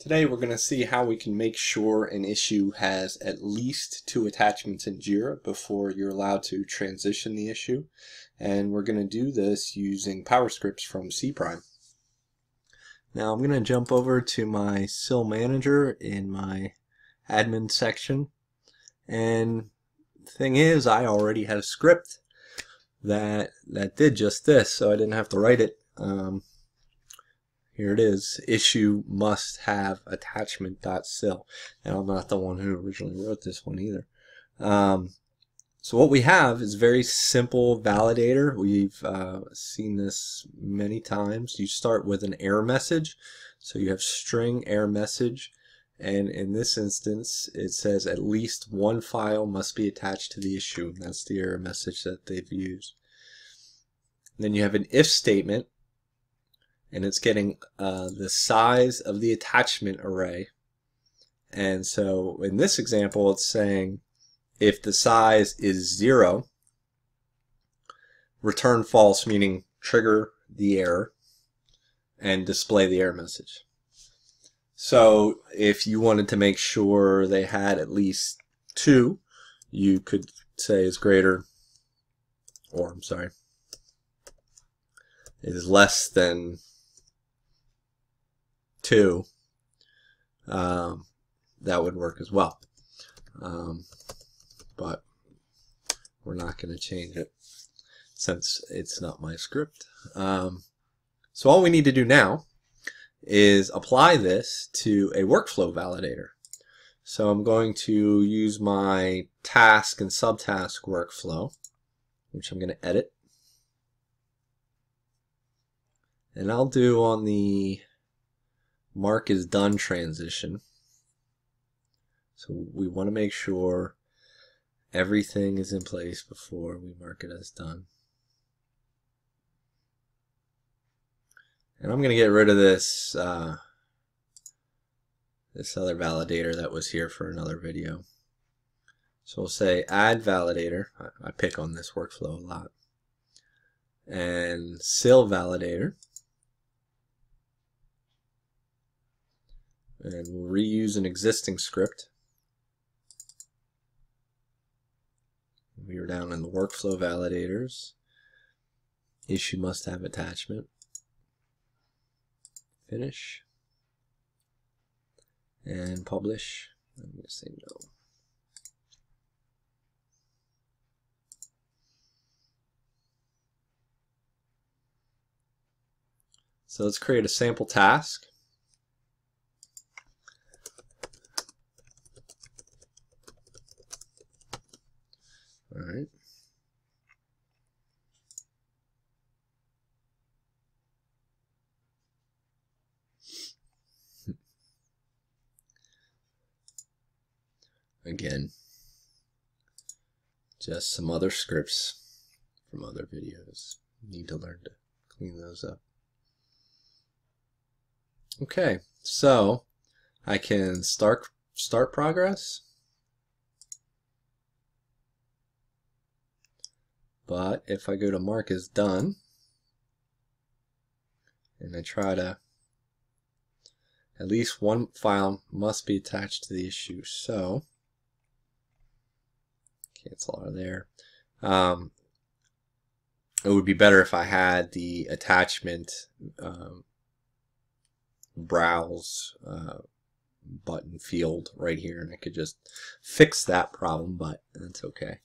Today we're going to see how we can make sure an issue has at least two attachments in JIRA before you're allowed to transition the issue. And we're going to do this using PowerScripts from cPrime. Now I'm going to jump over to my SIL manager in my admin section. And thing is, I already had a script that that did just this, so I didn't have to write it. Um, here it is. Issue must have attachment.sil. And I'm not the one who originally wrote this one either. Um, so what we have is very simple validator. We've uh, seen this many times. You start with an error message. So you have string error message. And in this instance, it says at least one file must be attached to the issue. That's the error message that they've used. then you have an if statement and it's getting uh, the size of the attachment array. And so in this example, it's saying if the size is zero, return false, meaning trigger the error and display the error message. So if you wanted to make sure they had at least two, you could say is greater, or I'm sorry, is less than 2, um, that would work as well. Um, but we're not going to change it since it's not my script. Um, so all we need to do now is apply this to a workflow validator. So I'm going to use my task and subtask workflow, which I'm going to edit. And I'll do on the mark is done transition. So we want to make sure everything is in place before we mark it as done. And I'm going to get rid of this uh, this other validator that was here for another video. So we'll say add validator. I, I pick on this workflow a lot. And sil validator. And we'll reuse an existing script. We are down in the workflow validators. Issue must have attachment. Finish. And publish. I'm going to say no. So let's create a sample task. All right. Again, just some other scripts from other videos. Need to learn to clean those up. Okay, so I can start start progress. But if I go to mark as done, and I try to, at least one file must be attached to the issue. So, cancel out of there. Um, it would be better if I had the attachment um, browse uh, button field right here and I could just fix that problem, but that's okay.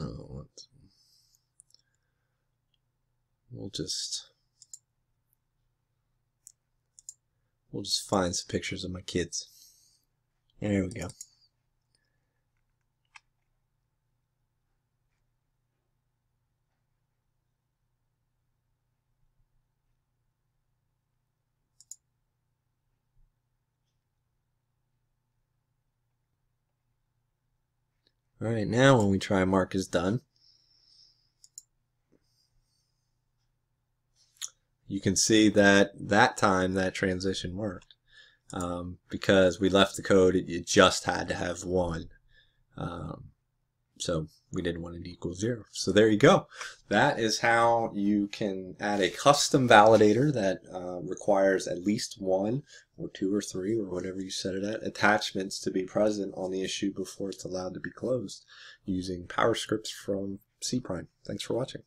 Oh? We'll just we'll just find some pictures of my kids. There we go. Alright, now when we try mark is done, you can see that that time that transition worked. Um, because we left the code, it, it, just had to have one. Um, So we didn't want it to equal zero. So there you go. That is how you can add a custom validator that uh, requires at least one or two or three or whatever you set it at attachments to be present on the issue before it's allowed to be closed using power scripts from cPrime. Thanks for watching.